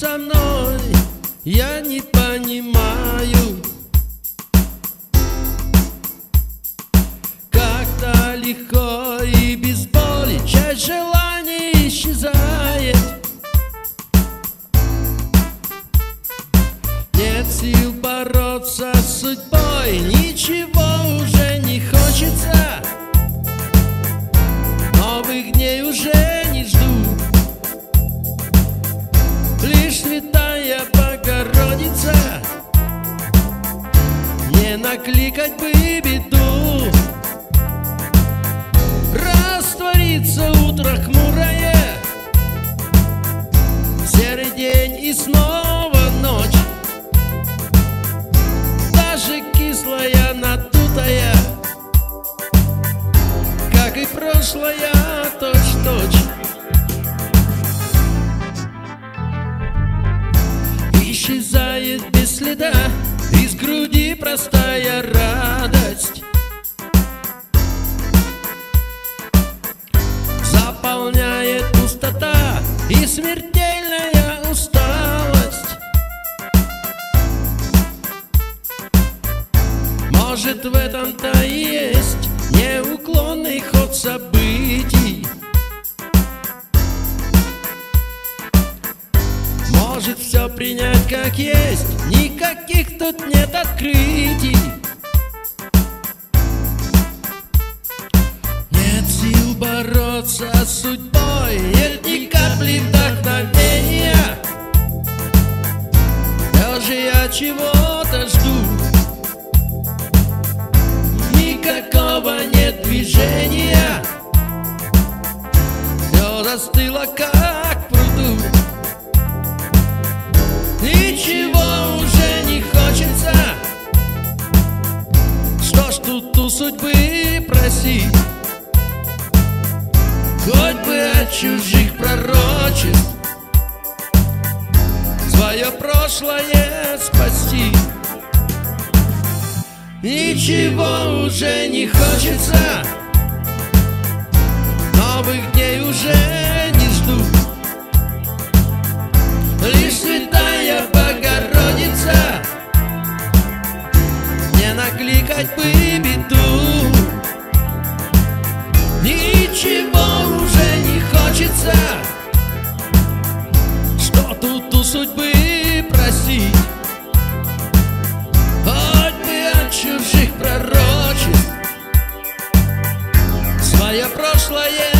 со мной, я не понимаю. Как-то легко и без боли часть желаний исчезает. Нет сил бороться с судьбой, ничего накликать бы беду. Растворится утро хмурое. Серый день и снова ночь. Даже кислая, надутая Как и прошлая точь-точь Исчезает без следа груди простая радость. Заполняет пустота И смертельная усталость. Может в этом-то и есть Неуклонный ход событий Может все принять как есть. Никаких тут нет открытий. Нет сил бороться с судьбой. Нет ни капли вдохновения. Все же я чего-то жду. Никакого нет движения. Все застыло как в пруду чужих пророчеств. Свое прошлое спасти. Ничего уже не хочется тут у судьбы просить. Хоть бы от чужих пророчеств. Свое прошлое